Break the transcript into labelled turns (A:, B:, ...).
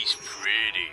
A: She's pretty.